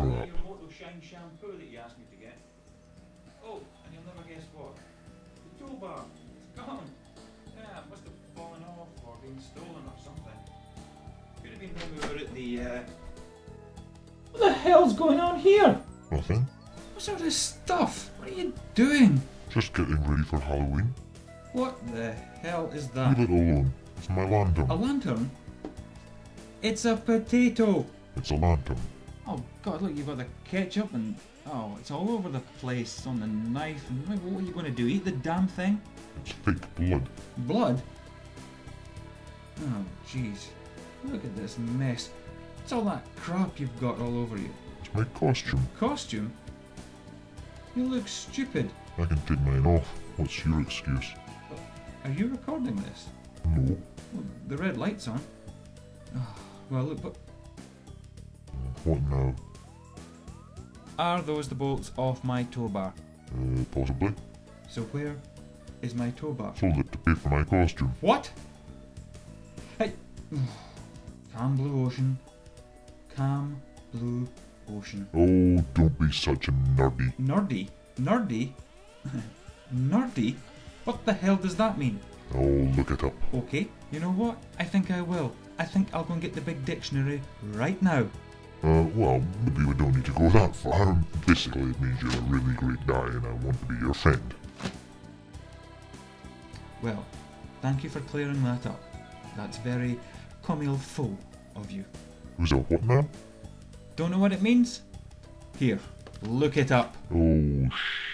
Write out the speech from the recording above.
crap. Oh, and you'll never guess what. The gone. Must have fallen off or been stolen or something. Could have been at the. What the hell's going on here? Nothing. What's all this stuff? What are you doing? Just getting ready for Halloween. What the hell is that? Leave it alone. It's my lantern. A lantern? It's a potato. It's a lantern. Oh god, look, you've got the ketchup and... Oh, it's all over the place on the knife. And what are you going to do? Eat the damn thing? It's fake blood. Blood? Oh, jeez. Look at this mess. It's all that crap you've got all over you. It's my costume. Costume? You look stupid. I can take mine off. What's your excuse? Are you recording this? No. Well, the red light's on. Oh, well, look, but What now? are those the bolts off my tow bar? Uh, possibly. So where is my tow bar? Sold it to pay for my costume. What? Hey. Calm blue ocean. Calm blue ocean. Oh, don't be such a nerdy. Nerdy? Nerdy? Nerdy? What the hell does that mean? Oh, look it up. Okay, you know what? I think I will. I think I'll go and get the big dictionary right now. Uh, well, maybe we don't need to go that far. Basically, it means you're a really great guy and I want to be your friend. Well, thank you for clearing that up. That's very comme il faut of you. Who's a what now? Don't know what it means? Here, look it up. Oh, sh.